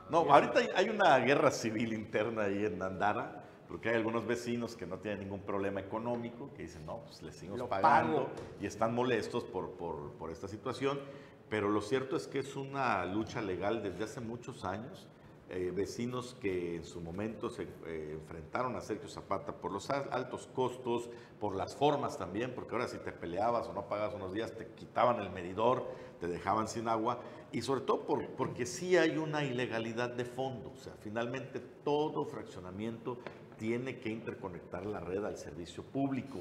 No, ahorita hay, hay una guerra civil interna ahí en Andara, porque hay algunos vecinos que no tienen ningún problema económico, que dicen, no, pues les seguimos pagando pago. y están molestos por, por, por esta situación, pero lo cierto es que es una lucha legal desde hace muchos años. Eh, vecinos que en su momento se eh, enfrentaron a Sergio Zapata por los al- altos costos, por las formas también, porque ahora si te peleabas o no pagabas unos días te quitaban el medidor, te dejaban sin agua, y sobre todo por- porque sí hay una ilegalidad de fondo, o sea, finalmente todo fraccionamiento tiene que interconectar la red al servicio público.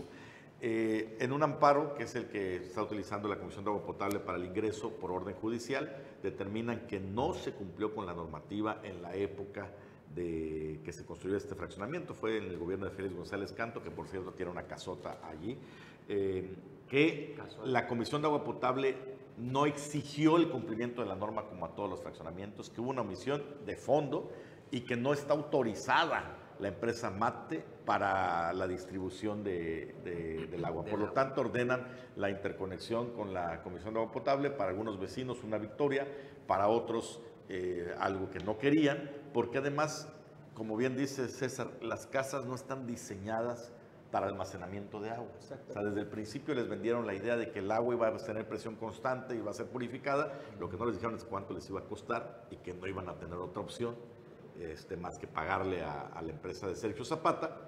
eh, en un amparo, que es el que está utilizando la Comisión de Agua Potable para el ingreso por orden judicial, determinan que no se cumplió con la normativa en la época de que se construyó este fraccionamiento. Fue en el gobierno de Félix González Canto, que por cierto tiene una casota allí, eh, que la Comisión de Agua Potable no exigió el cumplimiento de la norma como a todos los fraccionamientos, que hubo una omisión de fondo y que no está autorizada la empresa Mate para la distribución de, de- del agua. Por lo tanto, ordenan la interconexión con la Comisión de Agua Potable, para algunos vecinos una victoria, para otros eh, algo que no querían, porque además, como bien dice César, las casas no están diseñadas para almacenamiento de agua. O sea, desde el principio les vendieron la idea de que el agua iba a tener presión constante y va a ser purificada. Lo que no les dijeron es cuánto les iba a costar y que no iban a tener otra opción este, más que pagarle a, a la empresa de Sergio Zapata.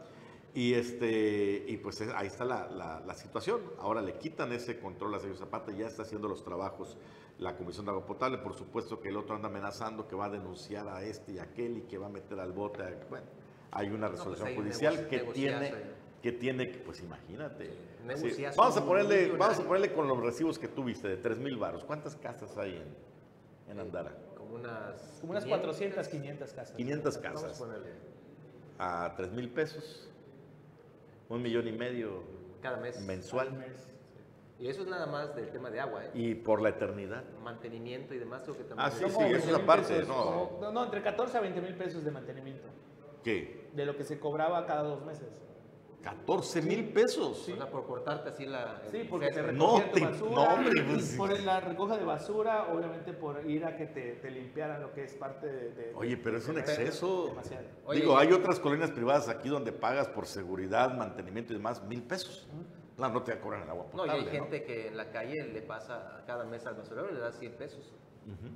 Y, este, y pues ahí está la, la- la situación. Ahora le quitan ese control a Sergio Zapata, ya está haciendo los trabajos la Comisión de Agua Potable. Por supuesto que el otro anda amenazando que va a denunciar a este y a aquel y que va a meter al bote. Bueno, hay una pues resolución hay judicial que tiene, ahí. que tiene, pues imagínate. Sí. Vamos, a ponerle, vamos a ponerle con los recibos que tuviste de 3 mil baros. ¿Cuántas casas hay en, en Andara? Unas... Como unas 400, 500 casas. 500 Vamos a casas. ponerle A 3 mil pesos. Un millón y medio cada mes. mensual. Y eso es nada más del tema de agua, ¿eh? Y por la eternidad. Mantenimiento y demás, creo que también... Ah, sí, sí, eso 20 es aparte, pesos, no. como- no, no, entre 14 a 20 mil pesos de mantenimiento. ¿Qué? De lo que se cobraba cada dos meses. 14 mil pesos. O sea, por cortarte así la... Sí, porque te tu basura. no, hombre, pues, por la recoja de basura, obviamente por ir a que te, te limpiaran lo que es parte de. de- Oye, pero es un exceso. Demasiado. Digo, hay otras colonias privadas aquí donde pagas por seguridad, mantenimiento y demás mil pesos. Claro, no te cobran el agua No, y potable. hay gente que en la calle le pasa cada mes al basurero y le da 100 pesos.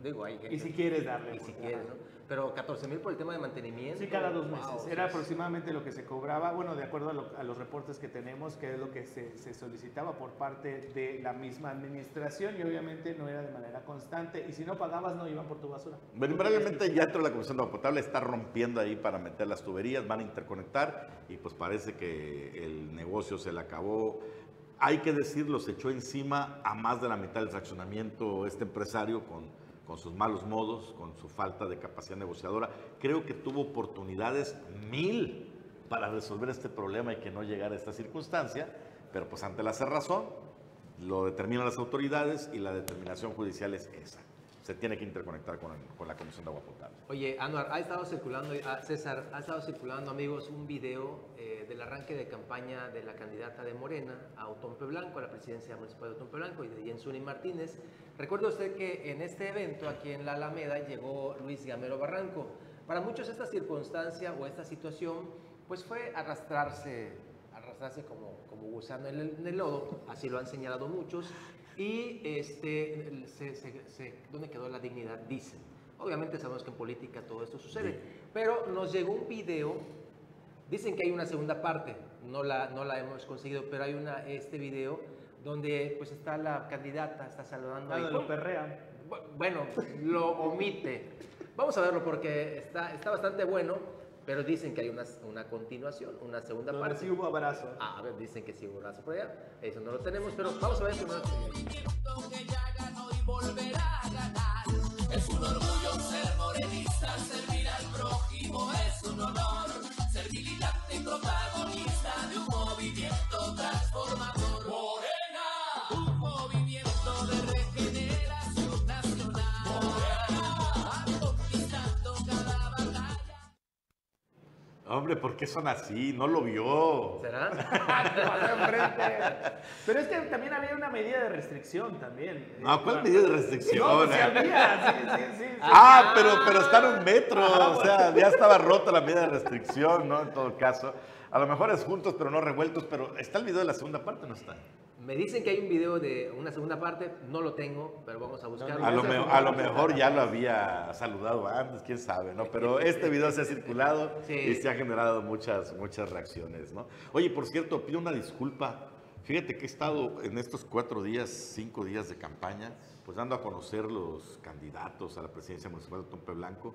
Digo, hay gente... Y si quieres darle. Y si quieres. ¿no? Pero 14 mil por el tema de mantenimiento. Sí, cada dos meses. Era aproximadamente lo que se cobraba, bueno, de acuerdo a, lo- a los reportes que tenemos, que es lo que se, se solicitaba por parte de la misma administración y obviamente no era de manera constante. Y si no pagabas, no iban por tu basura. Bueno, invariablemente ya dentro de la Comisión de Agua Potable está rompiendo ahí para meter las tuberías, van a interconectar y pues parece que el negocio se le acabó. Hay que decirlo, se echó encima a más de la mitad del fraccionamiento este empresario con, con sus malos modos, con su falta de capacidad negociadora. Creo que tuvo oportunidades mil para resolver este problema y que no llegara a esta circunstancia, pero pues ante la cerrazón lo determinan las autoridades y la determinación judicial es esa. Se tiene que interconectar con, con la Comisión de Agua Potable. Oye, Anuar, ha estado circulando, ah, César, ha estado circulando, amigos, un video eh, del arranque de campaña de la candidata de Morena a Otompe Blanco, a la presidencia municipal de Otompe Blanco y de Jensuni Martínez. Recuerde usted que en este evento, aquí en la Alameda, llegó Luis Gamero Barranco. Para muchos esta circunstancia o esta situación, pues fue arrastrarse, arrastrarse como, como gusano en el, en el lodo, así lo han señalado muchos. Y este, el- se- se- se- ¿dónde quedó la dignidad? Dicen. Obviamente sabemos que en política todo esto sucede, pero nos llegó un video, dicen que hay una segunda parte, no la, no la hemos conseguido, pero hay una, este video donde pues está la candidata, está saludando. Ah, ahí. de lo perrea. Bu- Bueno, lo omite. Vamos a verlo porque está, está bastante bueno, pero dicen que hay una, una continuación, una segunda Donde parte. sí hubo abrazo. Ah, a ver, dicen que sí hubo abrazo por allá. Eso no lo tenemos, pero vamos a ver primero. Es un orgullo ser morenista, servir al prójimo es un honor, Hombre, ¿por qué son así? No lo vio. ¿Será? Enfrente. Pero es que también había una medida de restricción también. No, ¿cuál medida de restricción? No, pues sí había, sí, sí, sí. sí. Ah, pero, pero está en un metro, o sea, ya estaba rota la medida de restricción, ¿no? En todo caso. A lo mejor es juntos, pero no revueltos, pero ¿está el video de la segunda parte o no está? Me dicen que hay un video de una segunda parte, no lo tengo, pero vamos a buscarlo. A lo, me- a lo mejor ya lo había saludado antes, quién sabe, ¿no? Pero este video se ha circulado Sí. y se ha generado muchas, muchas reacciones, ¿no? Oye, por cierto, pido una disculpa. Fíjate que he estado en estos cuatro días, cinco días de campaña, pues dando a conocer los candidatos a la presidencia municipal de Tompe Blanco.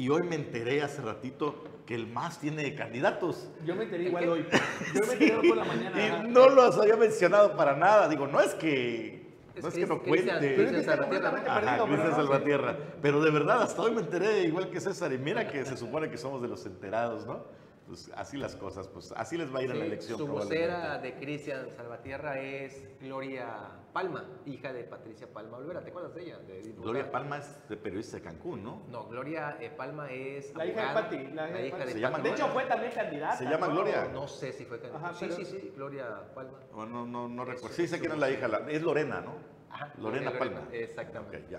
Y hoy me enteré hace ratito que el MAS tiene candidatos. Yo me enteré igual hoy. Yo me enteré por la mañana. Y no los había mencionado para nada. Digo, no es que, no es que no cuente. Cristian Salvatierra. Ajá, Cristian Salvatierra. Pero de verdad, hasta hoy me enteré, igual que César. Y mira que se supone que somos de los enterados, ¿no? Pues así las cosas, pues así les va a ir a la Sí, elección. Su vocera de Cristian Salvatierra es Gloria Palma, hija de Patricia Palma Olvera. ¿Te acuerdas de ella? De. Gloria Palma es de periodista de Cancún, ¿no? No, Gloria eh, Palma es La hija de Pati. La, la hija de Se llama De hecho, fue también candidata. Se llama ¿no? Gloria. No sé si fue candidata. Ajá, sí, pero- sí, sí, Gloria Palma. No, no, no Eso, recuerdo. Sí, sé quién es la hija. la- es Lorena, ¿no? Ajá, Lorena Palma. Exactamente. Ya.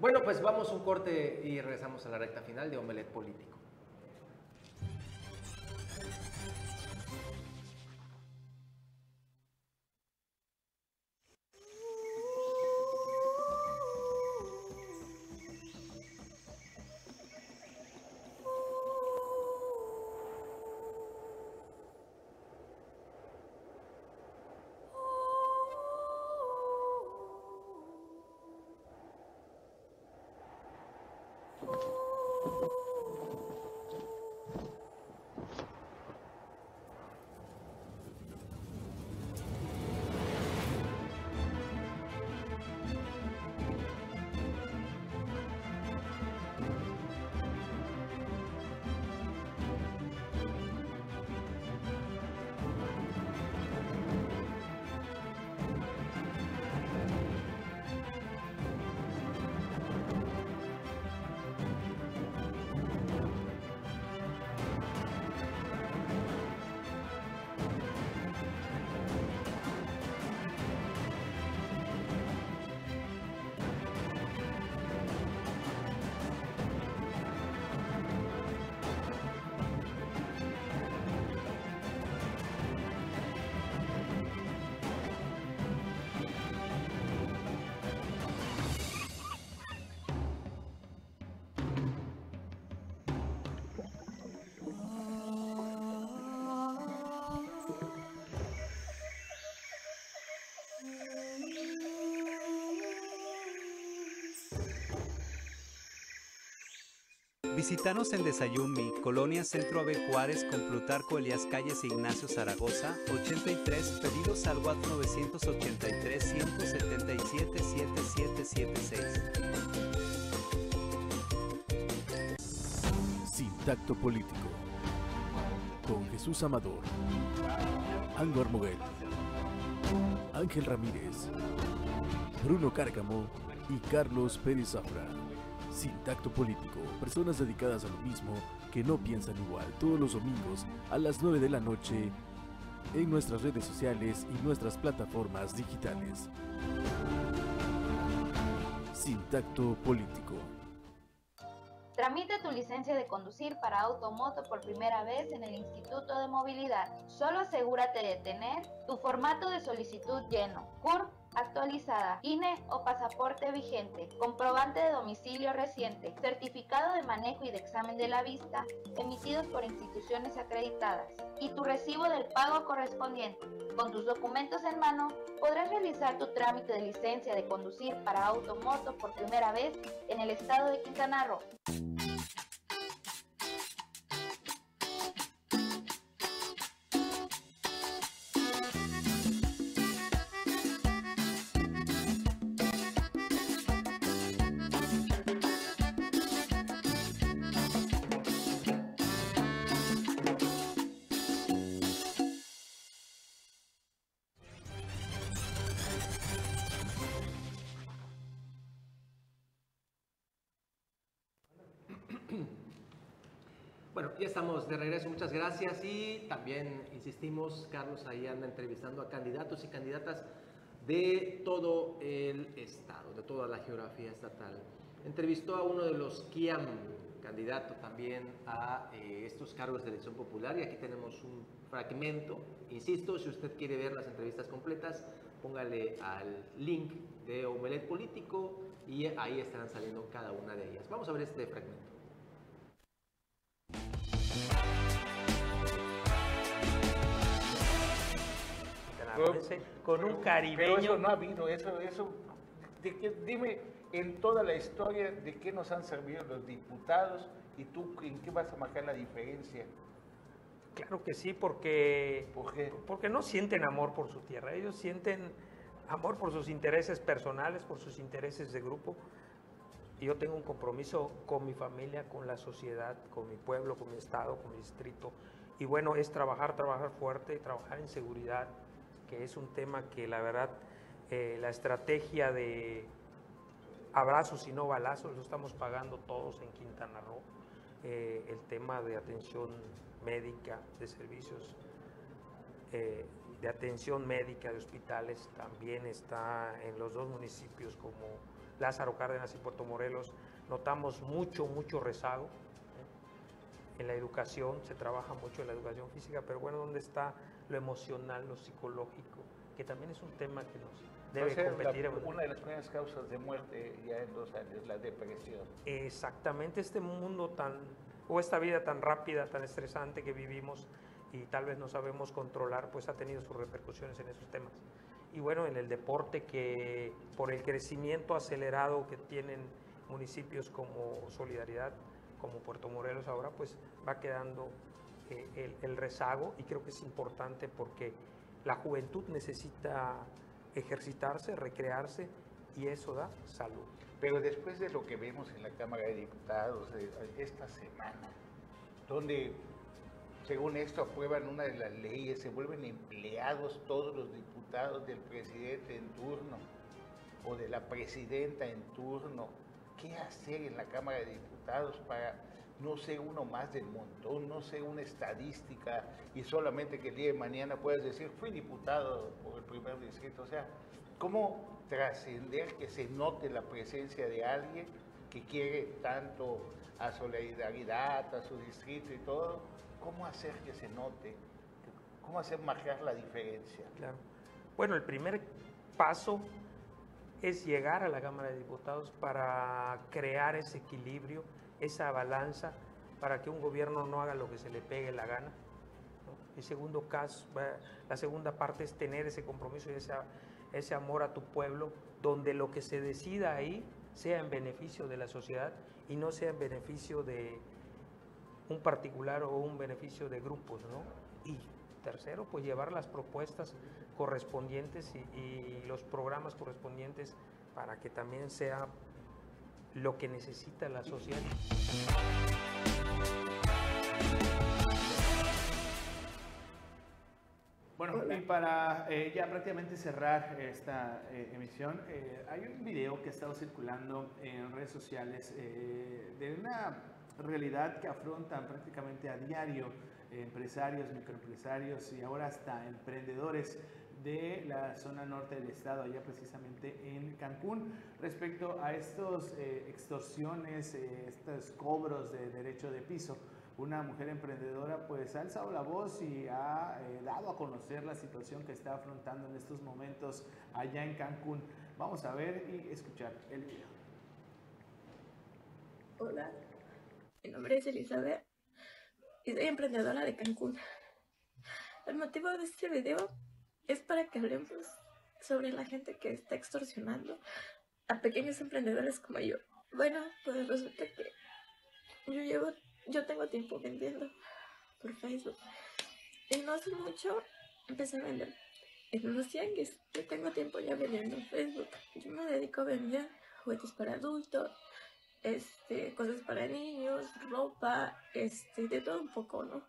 Bueno, pues vamos a un corte y regresamos a la recta final de Omelet Político. Visítanos en Desayumi, Colonia Centro Ave Juárez con Plutarco Elías Calles Ignacio Zaragoza, 83, pedidos al WhatsApp 983 177 7776. Sin político. Con Jesús Amador. Angor Moguel. Ángel Ramírez. Bruno Cárcamo y Carlos Pérez Zafra. Sin tacto político. Personas dedicadas a lo mismo que no piensan igual. Todos los domingos a las 9 de la noche en nuestras redes sociales y nuestras plataformas digitales. Sin tacto político. Tramita tu licencia de conducir para automoto por primera vez en el Instituto de Movilidad. Solo asegúrate de tener tu formato de solicitud lleno, CURP actualizada, INE o pasaporte vigente, comprobante de domicilio reciente, certificado de manejo y de examen de la vista emitidos por instituciones acreditadas y tu recibo del pago correspondiente. Con tus documentos en mano podrás realizar tu trámite de licencia de conducir para automoto por primera vez en el estado de Quintana Roo. Gracias y también insistimos, Carlos ahí anda entrevistando a candidatos y candidatas de todo el estado, de toda la geografía estatal. Entrevistó a uno de los KIAM, candidato también a eh, estos cargos de elección popular y aquí tenemos un fragmento. Insisto, si usted quiere ver las entrevistas completas, póngale al link de Omelet Político y ahí estarán saliendo cada una de ellas. Vamos a ver este fragmento. Con un caribeño. Pero eso no ha habido, eso, eso. de que- dime, en toda la historia, ¿de qué nos han servido los diputados ¿Y tú en qué vas a marcar la diferencia? Claro que sí, porque, porque no sienten amor por su tierra, ellos sienten amor por sus intereses personales, por sus intereses de grupo. Yo tengo un compromiso con mi familia, con la sociedad, con mi pueblo, con mi estado, con mi distrito. Y bueno, es trabajar, trabajar fuerte, trabajar en seguridad, que es un tema que la verdad, eh, la estrategia de abrazos y no balazos, lo estamos pagando todos en Quintana Roo. Eh, el tema de atención médica, de servicios eh, de atención médica de hospitales también está en los dos municipios como Lázaro Cárdenas y Puerto Morelos. Notamos mucho, mucho rezago en la educación, se trabaja mucho en la educación física, pero bueno, ¿dónde está lo emocional, lo psicológico? Que también es un tema que nos debe competir. una de las primeras causas de muerte ya en dos años, la depresión. Exactamente, este mundo tan, o esta vida tan rápida, tan estresante que vivimos, y tal vez no sabemos controlar, pues ha tenido sus repercusiones en esos temas. Y bueno, en el deporte que por el crecimiento acelerado que tienen municipios como Solidaridad, como Puerto Morelos ahora, pues va quedando el, el rezago y creo que es importante porque la juventud necesita ejercitarse, recrearse y eso da salud. Pero después de lo que vemos en la Cámara de Diputados esta semana, donde según esto aprueban una de las leyes, se vuelven empleados todos los diputados del presidente en turno o de la presidenta en turno. ¿Qué hacer en la Cámara de Diputados para no ser uno más del montón, no ser una estadística y solamente que el día de mañana puedas decir, fui diputado por el primer distrito? O sea, ¿cómo trascender que se note la presencia de alguien que quiere tanto a solidaridad, a su distrito y todo, ¿Cómo hacer que se note? ¿Cómo hacer marcar la diferencia? Claro. Bueno, el primer paso es llegar a la Cámara de Diputados para crear ese equilibrio, esa balanza, para que un gobierno no haga lo que se le pegue la gana. El segundo caso, la segunda parte es tener ese compromiso y ese, ese amor a tu pueblo, donde lo que se decida ahí sea en beneficio de la sociedad y no sea en beneficio de, un particular o un beneficio de grupos, ¿no? Y tercero, pues llevar las propuestas correspondientes y, los programas correspondientes para que también sea lo que necesita la sociedad. Bueno, y para eh, ya prácticamente cerrar esta eh, emisión, eh, hay un video que ha estado circulando en redes sociales de una realidad que afrontan prácticamente a diario empresarios, microempresarios y ahora hasta emprendedores de la zona norte del estado, allá precisamente en Cancún, respecto a estos eh, extorsiones, eh, estos cobros de derecho de piso. Una mujer emprendedora pues ha alzado la voz y ha eh, dado a conocer la situación que está afrontando en estos momentos allá en Cancún. Vamos a ver y escuchar el video. Hola, mi nombre es Elizabeth y soy emprendedora de Cancún. El motivo de este video es para que hablemos sobre la gente que está extorsionando a pequeños emprendedores como yo. Bueno, pues resulta que yo llevo, yo tengo tiempo vendiendo por Facebook. Y no hace mucho empecé a vender en unos tianguis. Yo tengo tiempo ya vendiendo en Facebook. Yo me dedico a vender juguetes para adultos, este, cosas para niños, ropa, este, de todo un poco, ¿no?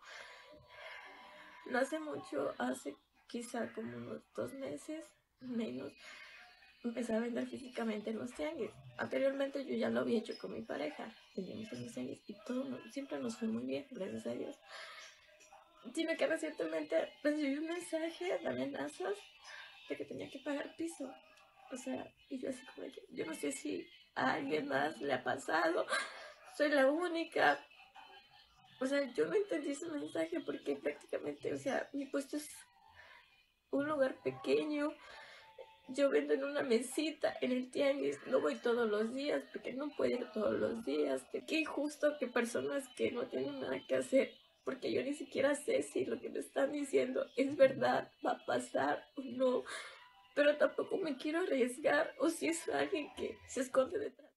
No hace mucho, hace quizá como unos dos meses, menos, empecé a vender físicamente en los tianguis. Anteriormente yo ya lo había hecho con mi pareja, vendíamos en los tianguis y todo siempre nos fue muy bien, gracias a Dios. Dime que recientemente recibí un mensaje de amenazas de que tenía que pagar piso. O sea, y yo así como yo no sé si a alguien más le ha pasado, soy la única. O sea, yo no entendí ese mensaje porque prácticamente, o sea, mi puesto es un lugar pequeño. Yo vendo en una mesita en el tianguis, no voy todos los días porque no puedo ir todos los días. Qué injusto que personas que no tienen nada que hacer, porque yo ni siquiera sé si lo que me están diciendo es verdad, va a pasar o no pero tampoco me quiero arriesgar o si es alguien que se esconde detrás.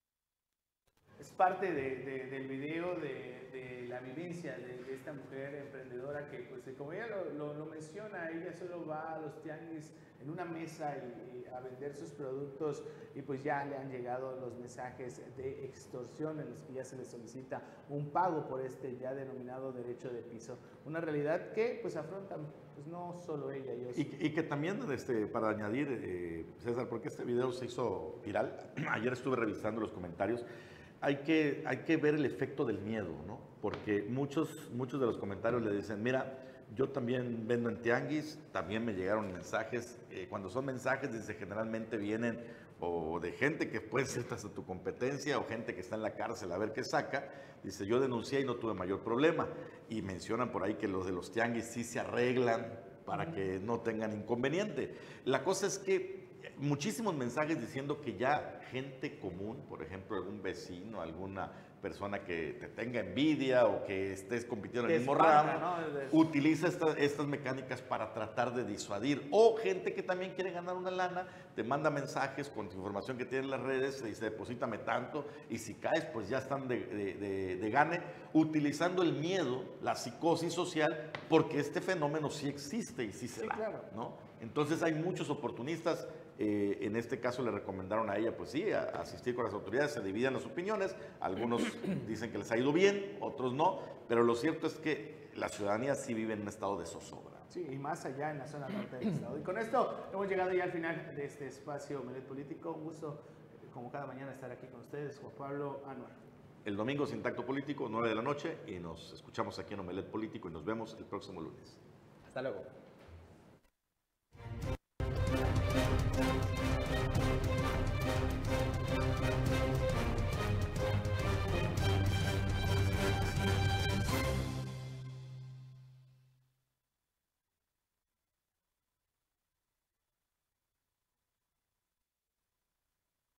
Es parte de- de- del video de, de la vivencia de, esta mujer emprendedora que, pues, como ella lo, lo- lo menciona, ella solo va a los tianguis en una mesa y, y a vender sus productos y pues ya le han llegado los mensajes de extorsión en los que ya se le solicita un pago por este ya denominado derecho de piso. Una realidad que pues afrontan pues no solo ella, yo Y, y que también, este, para añadir, eh, César, porque este video se hizo viral, ayer estuve revisando los comentarios, hay que, hay que ver el efecto del miedo, ¿no? Porque muchos, muchos de los comentarios le dicen, mira, yo también vendo en Tianguis, también me llegaron mensajes, eh, cuando son mensajes, dice, generalmente vienen o de gente que puede ser hasta tu competencia o gente que está en la cárcel a ver qué saca, dice, yo denuncié y no tuve mayor problema. Y mencionan por ahí que los de los tianguis sí se arreglan para que no tengan inconveniente. La cosa es que muchísimos mensajes diciendo que ya gente común, por ejemplo, algún vecino, alguna persona que te tenga envidia o que estés compitiendo en el mismo ramo, utiliza esta- estas mecánicas para tratar de disuadir. O gente que también quiere ganar una lana, te manda mensajes con información que tiene en las redes, te dice, deposítame tanto, y si caes, pues ya están de, de- de- de gane, utilizando el miedo, la psicosis social, porque este fenómeno sí existe y sí se Sí, da, claro. ¿no? Entonces hay muchos oportunistas, eh, en este caso le recomendaron a ella, pues sí, a- asistir con las autoridades, se dividen las opiniones, algunos dicen que les ha ido bien, otros no, pero lo cierto es que la ciudadanía sí vive en un estado de zozobra. Sí, y más allá en la zona norte del estado. Y con esto hemos llegado ya al final de este espacio Melet Político. Un gusto, eh, como cada mañana, estar aquí con ustedes, Juan Pablo Anuar. El domingo sin tacto político, 9 de la noche, y nos escuchamos aquí en Omelet Político y nos vemos el próximo lunes. Hasta luego. Thank you.